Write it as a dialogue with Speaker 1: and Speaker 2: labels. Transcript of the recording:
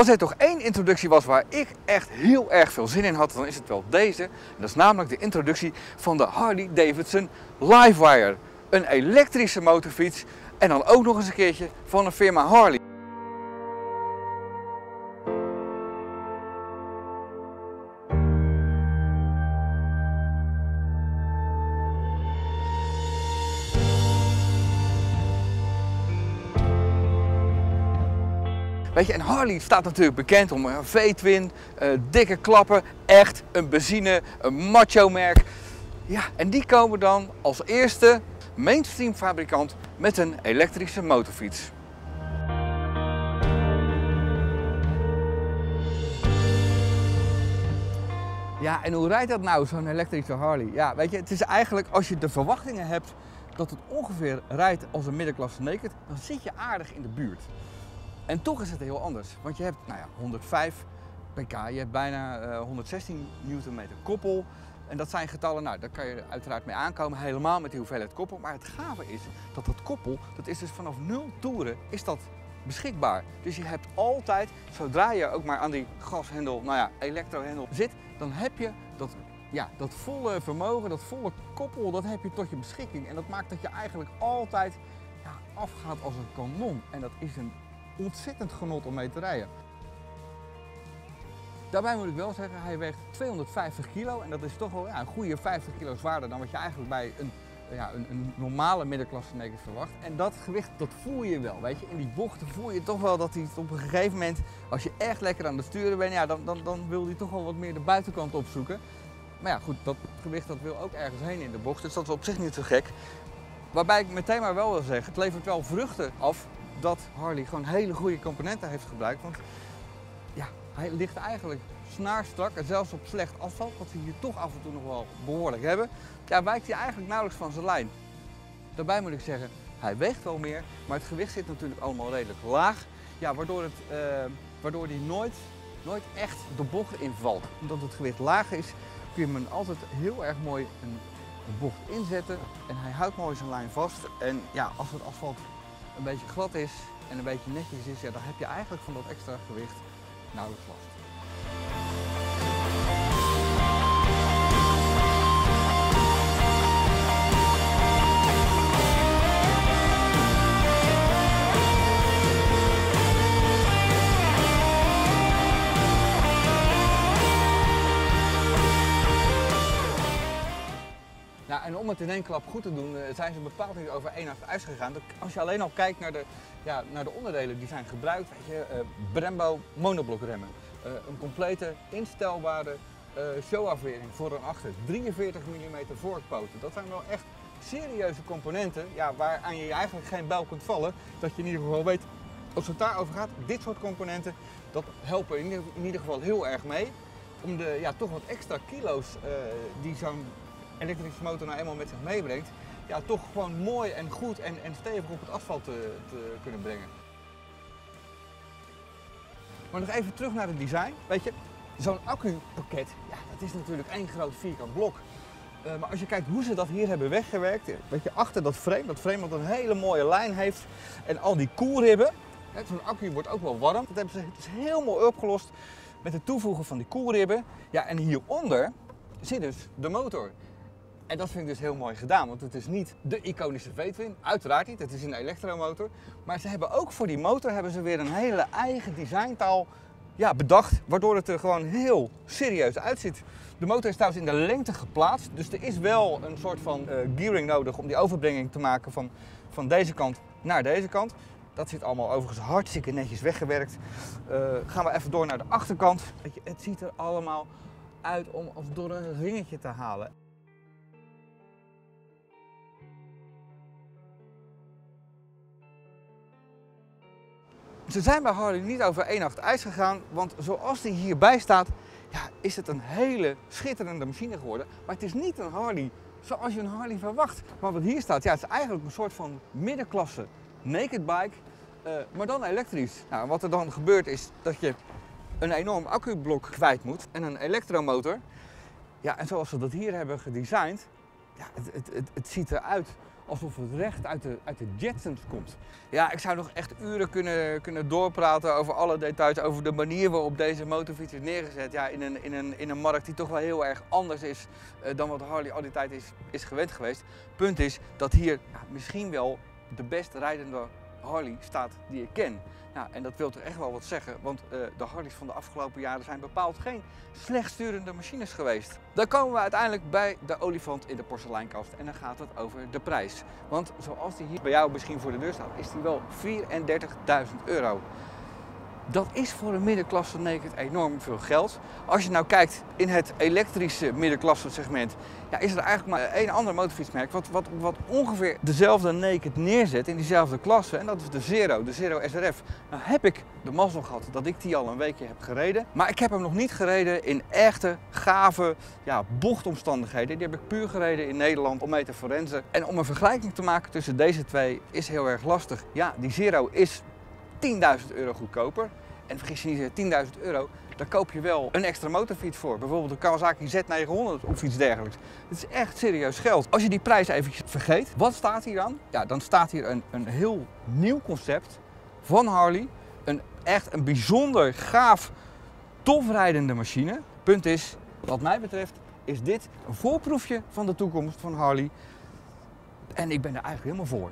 Speaker 1: Als er toch één introductie was waar ik echt heel erg veel zin in had, dan is het wel deze. En dat is namelijk de introductie van de Harley Davidson Livewire. Een elektrische motorfiets en dan ook nog eens een keertje van een firma Harley. En Harley staat natuurlijk bekend om een V-twin, uh, dikke klappen, echt een benzine, een macho merk. Ja, en die komen dan als eerste mainstream fabrikant met een elektrische motorfiets. Ja, en hoe rijdt dat nou, zo'n elektrische Harley? Ja, weet je, het is eigenlijk als je de verwachtingen hebt dat het ongeveer rijdt als een middenklasse naked, dan zit je aardig in de buurt. En toch is het heel anders, want je hebt nou ja, 105 pk, je hebt bijna uh, 116 Nm koppel. En dat zijn getallen, nou, daar kan je uiteraard mee aankomen, helemaal met die hoeveelheid koppel. Maar het gave is dat dat koppel, dat is dus vanaf nul toeren, is dat beschikbaar. Dus je hebt altijd, zodra je ook maar aan die gashendel, nou ja, elektrohendel zit, dan heb je dat, ja, dat volle vermogen, dat volle koppel, dat heb je tot je beschikking. En dat maakt dat je eigenlijk altijd ja, afgaat als een kanon. En dat is een ontzettend genot om mee te rijden. Daarbij moet ik wel zeggen, hij weegt 250 kilo en dat is toch wel ja, een goede 50 kilo zwaarder dan wat je eigenlijk bij een, ja, een, een normale middenklasse neger verwacht. En dat gewicht, dat voel je wel, weet je. In die bochten voel je toch wel dat hij op een gegeven moment, als je echt lekker aan het sturen bent, ja, dan, dan, dan wil hij toch wel wat meer de buitenkant opzoeken. Maar ja, goed, dat gewicht dat wil ook ergens heen in de bocht, dus dat is op zich niet zo gek. Waarbij ik meteen maar wel wil zeggen, het levert wel vruchten af dat Harley gewoon hele goede componenten heeft gebruikt. Want ja, hij ligt eigenlijk snaarstrak en zelfs op slecht asfalt, wat we hier toch af en toe nog wel behoorlijk hebben, ja, wijkt hij eigenlijk nauwelijks van zijn lijn. Daarbij moet ik zeggen, hij weegt wel meer, maar het gewicht zit natuurlijk allemaal redelijk laag. Ja, waardoor, het, uh, waardoor hij nooit, nooit echt de bocht invalt. Omdat het gewicht laag is, kun je hem altijd heel erg mooi een, een bocht inzetten. En hij houdt mooi zijn lijn vast. En ja, als het asfalt een beetje glad is en een beetje netjes is, ja, dan heb je eigenlijk van dat extra gewicht nauwelijks last. En om het in één klap goed te doen, eh, zijn ze bepaald niet over één nacht uitgegaan. Als je alleen al kijkt naar de, ja, naar de onderdelen die zijn gebruikt, weet je, uh, Brembo monoblokrammen, uh, een complete instelbare uh, showafwering voor en achter, 43 mm voorkpoten. Dat zijn wel echt serieuze componenten ja, waaraan je eigenlijk geen bel kunt vallen. Dat je in ieder geval weet, als het daarover gaat, dit soort componenten, dat helpen in ieder, in ieder geval heel erg mee. Om de ja, toch wat extra kilo's die zo'n elektrische motor nou eenmaal met zich meebrengt, ja, toch gewoon mooi en goed en, en stevig op het asfalt te, te kunnen brengen. Maar nog even terug naar het design. Weet je, zo'n accupakket, ja, dat is natuurlijk één groot vierkant blok. Uh, maar als je kijkt hoe ze dat hier hebben weggewerkt, weet je, achter dat frame, dat frame wat een hele mooie lijn heeft en al die koelribben. Zo'n accu wordt ook wel warm. Dat hebben ze het is heel mooi opgelost met het toevoegen van die koelribben. Ja, en hieronder zit dus de motor. En dat vind ik dus heel mooi gedaan, want het is niet de iconische V-twin, uiteraard niet, het is een elektromotor. Maar ze hebben ook voor die motor hebben ze weer een hele eigen designtaal ja, bedacht, waardoor het er gewoon heel serieus uitziet. De motor is trouwens in de lengte geplaatst, dus er is wel een soort van uh, gearing nodig om die overbrenging te maken van, van deze kant naar deze kant. Dat zit allemaal overigens hartstikke netjes weggewerkt. Uh, gaan we even door naar de achterkant. Het ziet er allemaal uit om als door een ringetje te halen. Ze zijn bij Harley niet over één nacht ijs gegaan, want zoals die hierbij staat, ja, is het een hele schitterende machine geworden. Maar het is niet een Harley zoals je een Harley verwacht. Maar wat hier staat, ja, het is eigenlijk een soort van middenklasse naked bike, uh, maar dan elektrisch. Nou, wat er dan gebeurt is dat je een enorm accublok kwijt moet en een elektromotor. Ja, en zoals ze dat hier hebben gedesigned, ja, het, het, het, het ziet eruit alsof het recht uit de, uit de Jetsons komt. Ja, ik zou nog echt uren kunnen, kunnen doorpraten over alle details, over de manier waarop deze motorfiets is neergezet. Ja, in, een, in, een, in een markt die toch wel heel erg anders is uh, dan wat Harley al die tijd is, is gewend geweest. Punt is dat hier misschien wel de best rijdende Harley staat die ik ken. Nou, en dat wil toch echt wel wat zeggen, want uh, de Harleys van de afgelopen jaren zijn bepaald geen slecht sturende machines geweest. Dan komen we uiteindelijk bij de olifant in de porseleinkast en dan gaat het over de prijs. Want zoals die hier bij jou misschien voor de deur staat, is die wel 34.000 euro. Dat is voor een middenklasse naked enorm veel geld. Als je nou kijkt in het elektrische middenklasse segment, ja, is er eigenlijk maar één ander motorfietsmerk wat, wat, wat ongeveer dezelfde naked neerzet in diezelfde klasse. En dat is de Zero, de Zero SRF. Nou heb ik de mazzel gehad dat ik die al een weekje heb gereden. Maar ik heb hem nog niet gereden in echte, gave ja, bochtomstandigheden. Die heb ik puur gereden in Nederland om mee te forensen. En om een vergelijking te maken tussen deze twee is heel erg lastig. Ja, die Zero is 10.000 euro goedkoper. En vergis je niet, 10.000 euro, daar koop je wel een extra motorfiets voor. Bijvoorbeeld een Kawasaki Z900 of iets dergelijks. Het is echt serieus geld. Als je die prijs eventjes vergeet, wat staat hier dan? Ja, dan staat hier een, een heel nieuw concept van Harley. Een echt een bijzonder gaaf, tofrijdende machine. Punt is, wat mij betreft, is dit een voorproefje van de toekomst van Harley. En ik ben er eigenlijk helemaal voor.